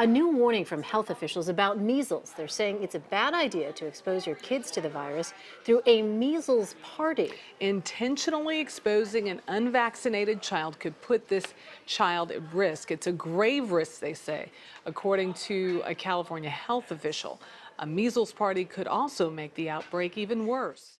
A new warning from health officials about measles. They're saying it's a bad idea to expose your kids to the virus through a measles party. Intentionally exposing an unvaccinated child could put this child at risk. It's a grave risk, they say, according to a California health official. A measles party could also make the outbreak even worse.